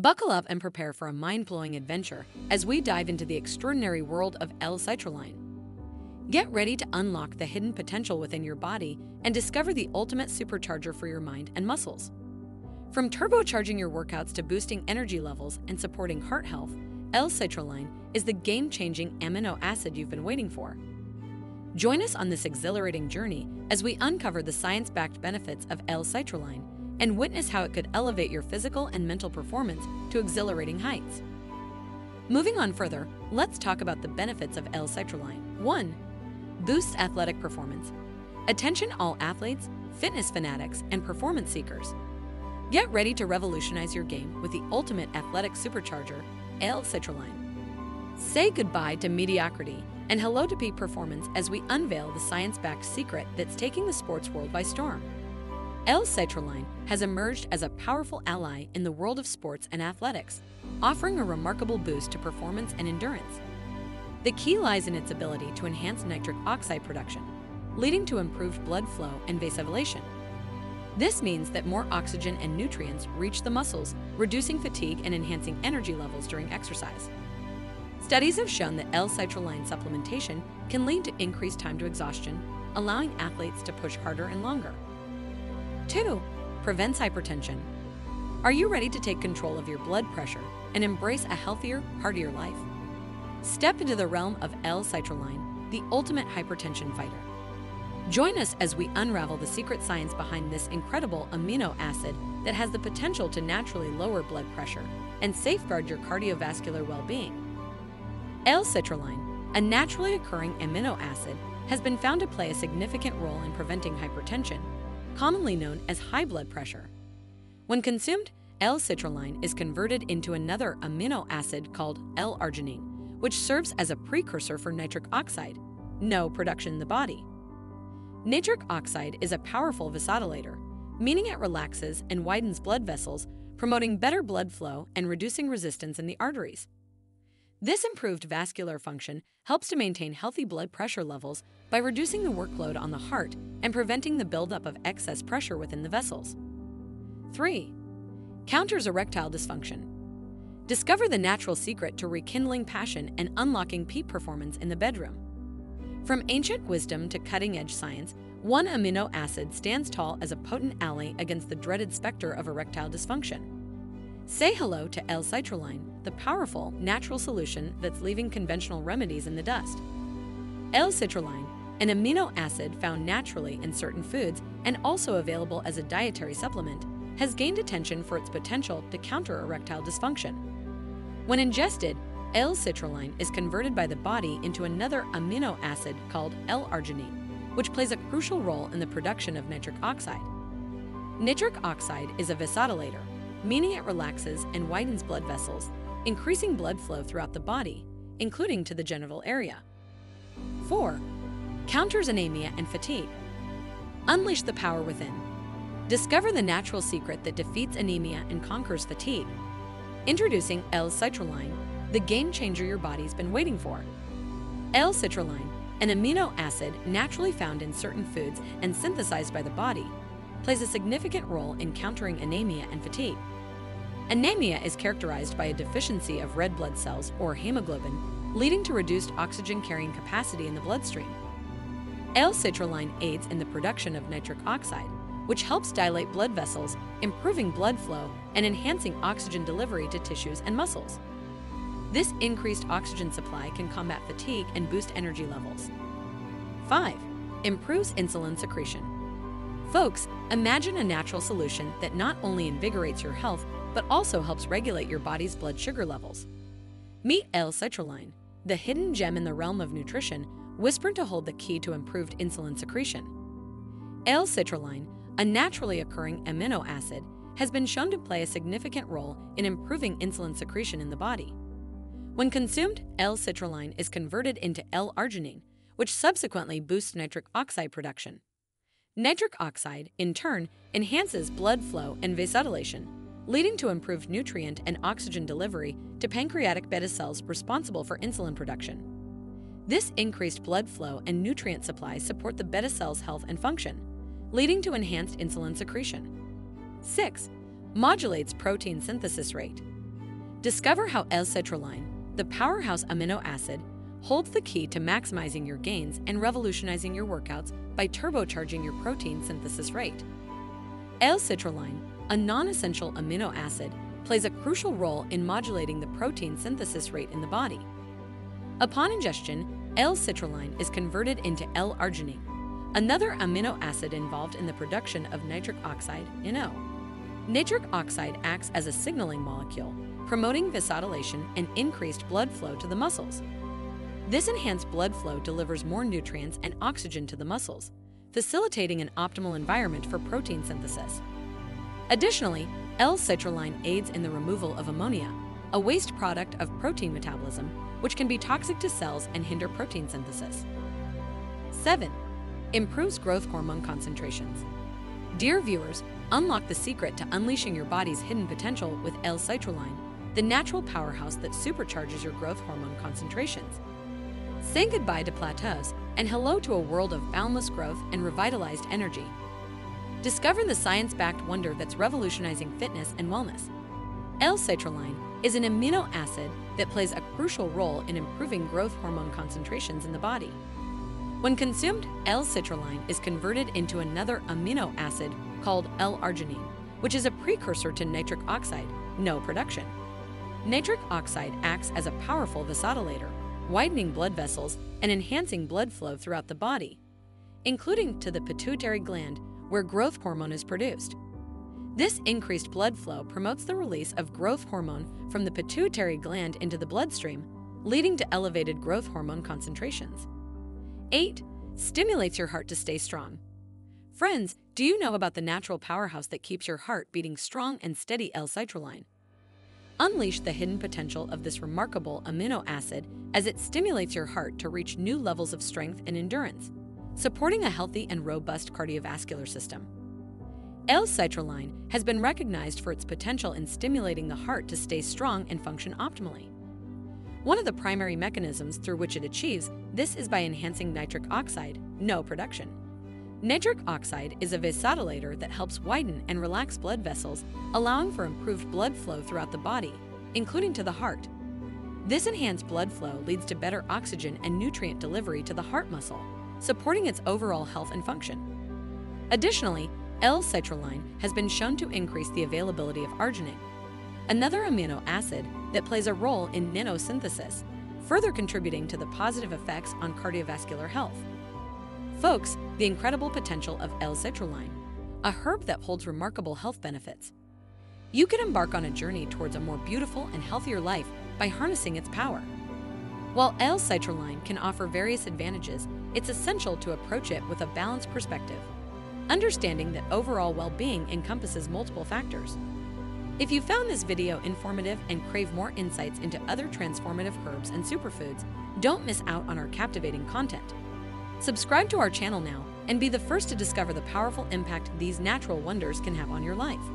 Buckle up and prepare for a mind blowing adventure as we dive into the extraordinary world of L citrulline. Get ready to unlock the hidden potential within your body and discover the ultimate supercharger for your mind and muscles. From turbocharging your workouts to boosting energy levels and supporting heart health, L citrulline is the game changing amino acid you've been waiting for. Join us on this exhilarating journey as we uncover the science backed benefits of L citrulline and witness how it could elevate your physical and mental performance to exhilarating heights. Moving on further, let's talk about the benefits of L citrulline. 1. Boosts athletic performance. Attention all athletes, fitness fanatics, and performance seekers. Get ready to revolutionize your game with the ultimate athletic supercharger, L citrulline. Say goodbye to mediocrity and hello to peak performance as we unveil the science backed secret that's taking the sports world by storm. L-citrulline has emerged as a powerful ally in the world of sports and athletics, offering a remarkable boost to performance and endurance. The key lies in its ability to enhance nitric oxide production, leading to improved blood flow and vasodilation. This means that more oxygen and nutrients reach the muscles, reducing fatigue and enhancing energy levels during exercise. Studies have shown that L-citrulline supplementation can lead to increased time to exhaustion, allowing athletes to push harder and longer. 2. Prevents hypertension. Are you ready to take control of your blood pressure and embrace a healthier, heartier life? Step into the realm of L-citrulline, the ultimate hypertension fighter. Join us as we unravel the secret science behind this incredible amino acid that has the potential to naturally lower blood pressure and safeguard your cardiovascular well-being. L-citrulline, a naturally occurring amino acid, has been found to play a significant role in preventing hypertension commonly known as high blood pressure. When consumed, L-citrulline is converted into another amino acid called L-arginine, which serves as a precursor for nitric oxide, NO production in the body. Nitric oxide is a powerful vasodilator, meaning it relaxes and widens blood vessels, promoting better blood flow and reducing resistance in the arteries. This improved vascular function helps to maintain healthy blood pressure levels by reducing the workload on the heart and preventing the buildup of excess pressure within the vessels. 3. Counters erectile dysfunction. Discover the natural secret to rekindling passion and unlocking peak performance in the bedroom. From ancient wisdom to cutting edge science, one amino acid stands tall as a potent ally against the dreaded specter of erectile dysfunction. Say hello to L-citrulline, the powerful, natural solution that's leaving conventional remedies in the dust. L-citrulline, an amino acid found naturally in certain foods and also available as a dietary supplement, has gained attention for its potential to counter erectile dysfunction. When ingested, L-citrulline is converted by the body into another amino acid called L-arginine, which plays a crucial role in the production of nitric oxide. Nitric oxide is a vasodilator, meaning it relaxes and widens blood vessels, increasing blood flow throughout the body, including to the genital area. 4. Counters anemia and fatigue. Unleash the power within. Discover the natural secret that defeats anemia and conquers fatigue. Introducing L-citrulline, the game changer your body's been waiting for. L-citrulline, an amino acid naturally found in certain foods and synthesized by the body, plays a significant role in countering anemia and fatigue. Anemia is characterized by a deficiency of red blood cells or hemoglobin, leading to reduced oxygen carrying capacity in the bloodstream. L-citrulline aids in the production of nitric oxide, which helps dilate blood vessels, improving blood flow and enhancing oxygen delivery to tissues and muscles. This increased oxygen supply can combat fatigue and boost energy levels. 5. Improves insulin secretion. Folks, imagine a natural solution that not only invigorates your health, but also helps regulate your body's blood sugar levels. Meet L-citrulline, the hidden gem in the realm of nutrition, whispered to hold the key to improved insulin secretion. L-citrulline, a naturally occurring amino acid, has been shown to play a significant role in improving insulin secretion in the body. When consumed, L-citrulline is converted into L-arginine, which subsequently boosts nitric oxide production. Nitric oxide, in turn, enhances blood flow and vasodilation, leading to improved nutrient and oxygen delivery to pancreatic beta cells responsible for insulin production. This increased blood flow and nutrient supply support the beta cell's health and function, leading to enhanced insulin secretion. 6. Modulates protein synthesis rate. Discover how L-citrulline, the powerhouse amino acid, holds the key to maximizing your gains and revolutionizing your workouts by turbocharging your protein synthesis rate. L-citrulline, a non-essential amino acid, plays a crucial role in modulating the protein synthesis rate in the body. Upon ingestion, L-citrulline is converted into L-arginine, another amino acid involved in the production of nitric oxide, NO. Nitric oxide acts as a signaling molecule, promoting vasodilation and increased blood flow to the muscles. This enhanced blood flow delivers more nutrients and oxygen to the muscles, facilitating an optimal environment for protein synthesis. Additionally, L-citrulline aids in the removal of ammonia, a waste product of protein metabolism, which can be toxic to cells and hinder protein synthesis. 7. Improves growth hormone concentrations. Dear viewers, unlock the secret to unleashing your body's hidden potential with L-citrulline, the natural powerhouse that supercharges your growth hormone concentrations. Say goodbye to plateaus and hello to a world of boundless growth and revitalized energy. Discover the science-backed wonder that's revolutionizing fitness and wellness. L-citrulline is an amino acid that plays a crucial role in improving growth hormone concentrations in the body. When consumed, L-citrulline is converted into another amino acid called L-arginine, which is a precursor to nitric oxide, NO production. Nitric oxide acts as a powerful vasodilator, widening blood vessels and enhancing blood flow throughout the body, including to the pituitary gland where growth hormone is produced. This increased blood flow promotes the release of growth hormone from the pituitary gland into the bloodstream, leading to elevated growth hormone concentrations. 8. Stimulates your heart to stay strong. Friends, do you know about the natural powerhouse that keeps your heart beating strong and steady L-citrulline? Unleash the hidden potential of this remarkable amino acid as it stimulates your heart to reach new levels of strength and endurance, supporting a healthy and robust cardiovascular system. L-citrulline has been recognized for its potential in stimulating the heart to stay strong and function optimally. One of the primary mechanisms through which it achieves this is by enhancing nitric oxide, NO production. Nitric oxide is a vasodilator that helps widen and relax blood vessels, allowing for improved blood flow throughout the body, including to the heart. This enhanced blood flow leads to better oxygen and nutrient delivery to the heart muscle, supporting its overall health and function. Additionally, L-citrulline has been shown to increase the availability of arginine, another amino acid that plays a role in nanosynthesis, further contributing to the positive effects on cardiovascular health. Folks, the incredible potential of L-citrulline, a herb that holds remarkable health benefits. You can embark on a journey towards a more beautiful and healthier life by harnessing its power. While L-citrulline can offer various advantages, it's essential to approach it with a balanced perspective, understanding that overall well-being encompasses multiple factors. If you found this video informative and crave more insights into other transformative herbs and superfoods, don't miss out on our captivating content. Subscribe to our channel now and be the first to discover the powerful impact these natural wonders can have on your life.